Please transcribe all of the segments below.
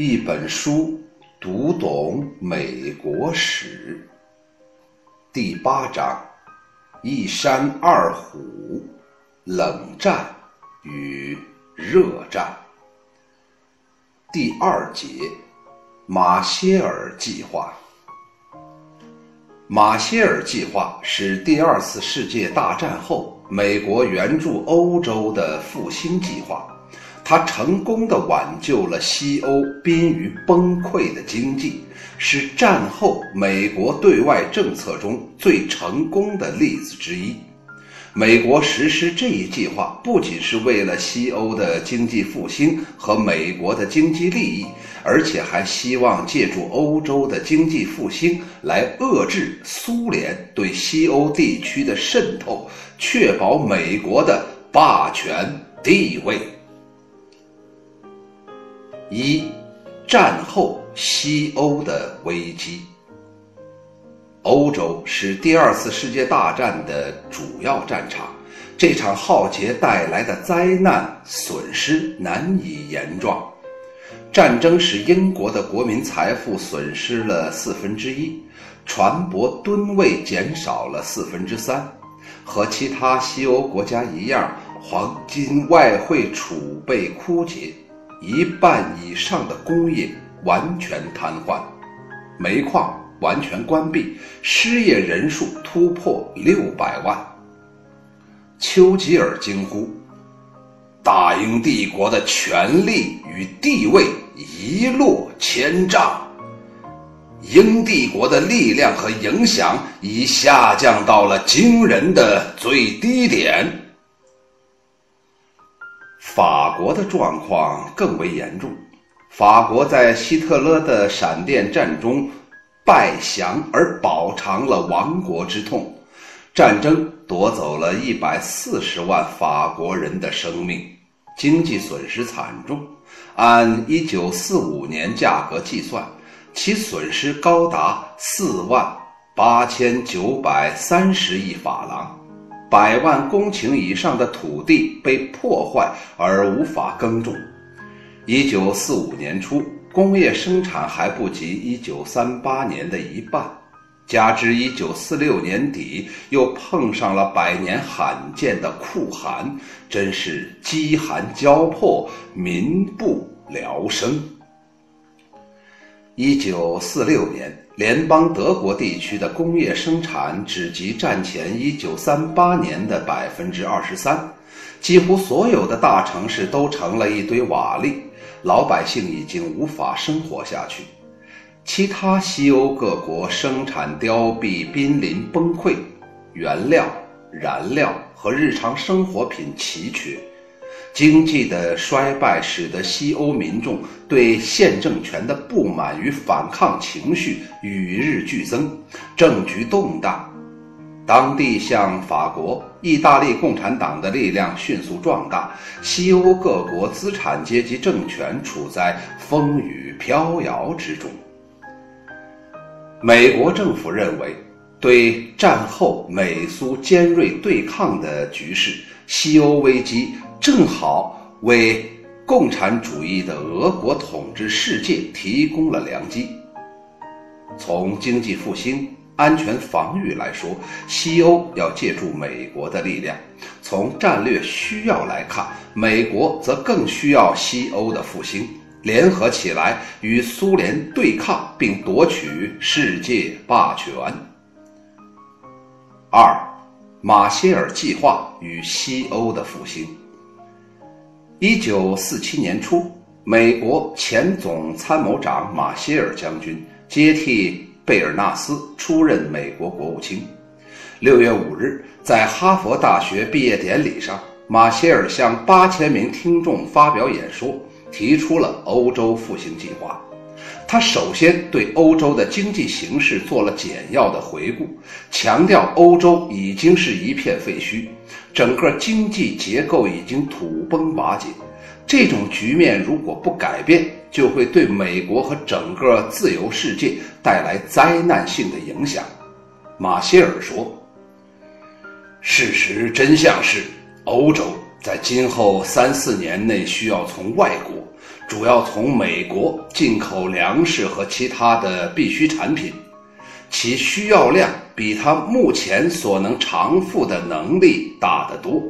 一本书读懂美国史。第八章：一山二虎，冷战与热战。第二节：马歇尔计划。马歇尔计划是第二次世界大战后美国援助欧洲的复兴计划。他成功的挽救了西欧濒于崩溃的经济，是战后美国对外政策中最成功的例子之一。美国实施这一计划，不仅是为了西欧的经济复兴和美国的经济利益，而且还希望借助欧洲的经济复兴来遏制苏联对西欧地区的渗透，确保美国的霸权地位。一，战后西欧的危机。欧洲是第二次世界大战的主要战场，这场浩劫带来的灾难损失难以言状。战争使英国的国民财富损失了四分之一，船舶吨位减少了四分之三，和其他西欧国家一样，黄金外汇储备枯竭，一半以上的工业完全瘫痪，煤矿。完全关闭，失业人数突破六百万。丘吉尔惊呼：“大英帝国的权力与地位一落千丈，英帝国的力量和影响已下降到了惊人的最低点。”法国的状况更为严重，法国在希特勒的闪电战中。败降而饱尝了亡国之痛，战争夺走了一百四十万法国人的生命，经济损失惨重。按一九四五年价格计算，其损失高达四万八千九百三十亿法郎，百万公顷以上的土地被破坏而无法耕种。一九四五年初。工业生产还不及一九三八年的一半，加之一九四六年底又碰上了百年罕见的酷寒，真是饥寒交迫，民不聊生。一九四六年，联邦德国地区的工业生产只及战前一九三八年的百分之二十三，几乎所有的大城市都成了一堆瓦砾。老百姓已经无法生活下去，其他西欧各国生产凋敝，濒临崩溃，原料、燃料和日常生活品奇缺，经济的衰败使得西欧民众对现政权的不满与反抗情绪与日俱增，政局动荡。当地向法国、意大利共产党的力量迅速壮大，西欧各国资产阶级政权处在风雨飘摇之中。美国政府认为，对战后美苏尖锐对抗的局势，西欧危机正好为共产主义的俄国统治世界提供了良机。从经济复兴。安全防御来说，西欧要借助美国的力量；从战略需要来看，美国则更需要西欧的复兴，联合起来与苏联对抗，并夺取世界霸权。二，马歇尔计划与西欧的复兴。一九四七年初，美国前总参谋长马歇尔将军接替。贝尔纳斯出任美国国务卿。六月五日，在哈佛大学毕业典礼上，马歇尔向八千名听众发表演说，提出了欧洲复兴计划。他首先对欧洲的经济形势做了简要的回顾，强调欧洲已经是一片废墟，整个经济结构已经土崩瓦解。这种局面如果不改变，就会对美国和整个自由世界带来灾难性的影响。马歇尔说：“事实真相是，欧洲在今后三四年内需要从外国，主要从美国进口粮食和其他的必需产品，其需要量比他目前所能偿付的能力大得多，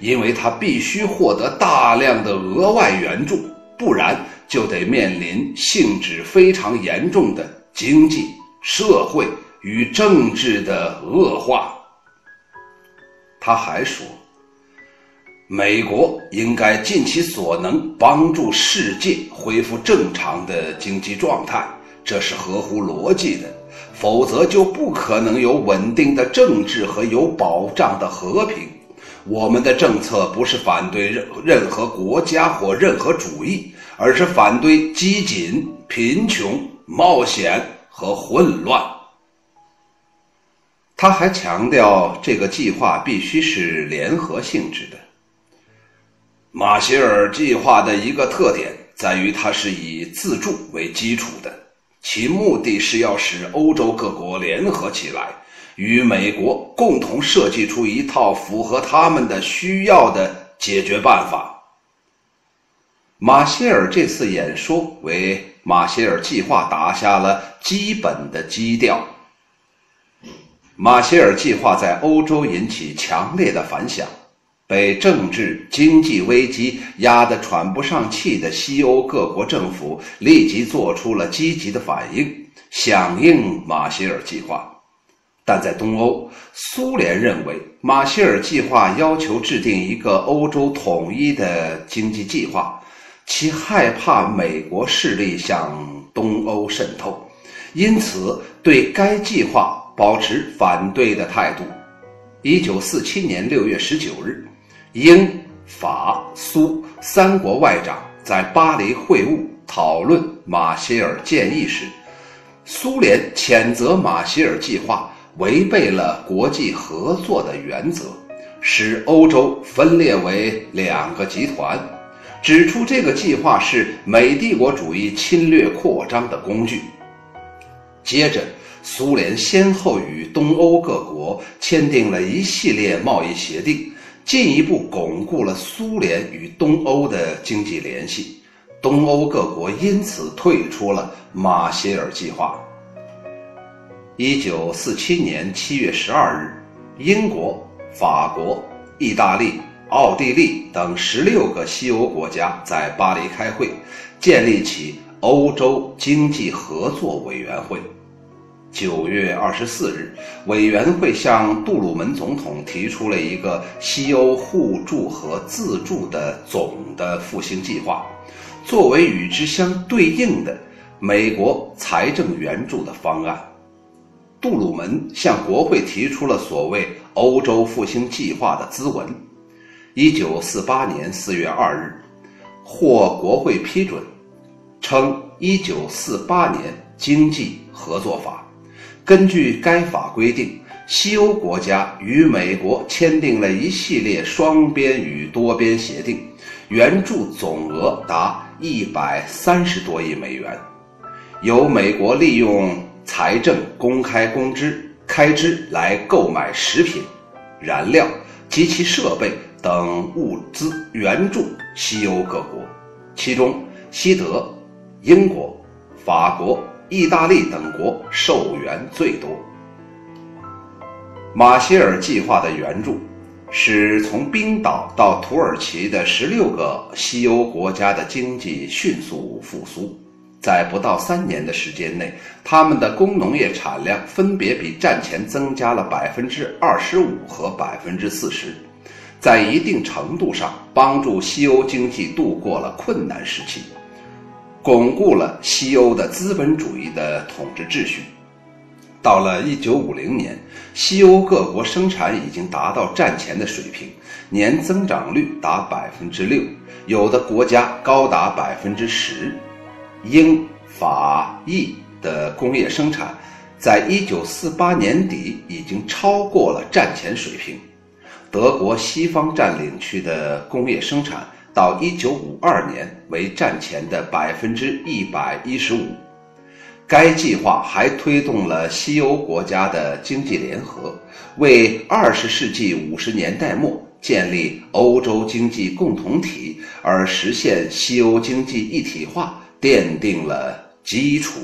因为他必须获得大量的额外援助，不然就得面临性质非常严重的经济社会与政治的恶化。他还说。美国应该尽其所能帮助世界恢复正常的经济状态，这是合乎逻辑的。否则就不可能有稳定的政治和有保障的和平。我们的政策不是反对任任何国家或任何主义，而是反对激进、贫穷、冒险和混乱。他还强调，这个计划必须是联合性质的。马歇尔计划的一个特点在于，它是以自助为基础的，其目的是要使欧洲各国联合起来，与美国共同设计出一套符合他们的需要的解决办法。马歇尔这次演说为马歇尔计划打下了基本的基调。马歇尔计划在欧洲引起强烈的反响。被政治经济危机压得喘不上气的西欧各国政府立即做出了积极的反应，响应马歇尔计划。但在东欧，苏联认为马歇尔计划要求制定一个欧洲统一的经济计划，其害怕美国势力向东欧渗透，因此对该计划保持反对的态度。一九四七年六月十九日。英法苏三国外长在巴黎会晤讨论马歇尔建议时，苏联谴责马歇尔计划违背了国际合作的原则，使欧洲分裂为两个集团，指出这个计划是美帝国主义侵略扩张的工具。接着，苏联先后与东欧各国签订了一系列贸易协定。进一步巩固了苏联与东欧的经济联系，东欧各国因此退出了马歇尔计划。一九四七年七月十二日，英国、法国、意大利、奥地利等十六个西欧国家在巴黎开会，建立起欧洲经济合作委员会。九月二十四日，委员会向杜鲁门总统提出了一个西欧互助和自助的总的复兴计划，作为与之相对应的美国财政援助的方案。杜鲁门向国会提出了所谓“欧洲复兴计划”的咨文，一九四八年四月二日获国会批准，称一九四八年经济合作法。根据该法规定，西欧国家与美国签订了一系列双边与多边协定，援助总额达一百三十多亿美元，由美国利用财政公开公支开支来购买食品、燃料及其设备等物资援助西欧各国，其中西德、英国、法国。意大利等国受援最多。马歇尔计划的援助，使从冰岛到土耳其的十六个西欧国家的经济迅速复苏。在不到三年的时间内，他们的工农业产量分别比战前增加了百分之二十五和百分之四十，在一定程度上帮助西欧经济度过了困难时期。巩固了西欧的资本主义的统治秩序。到了一九五零年，西欧各国生产已经达到战前的水平，年增长率达百分之六，有的国家高达百分之十。英法意的工业生产，在一九四八年底已经超过了战前水平。德国西方占领区的工业生产。到一九五二年为战前的百分之一百一十五。该计划还推动了西欧国家的经济联合，为二十世纪五十年代末建立欧洲经济共同体而实现西欧经济一体化奠定了基础。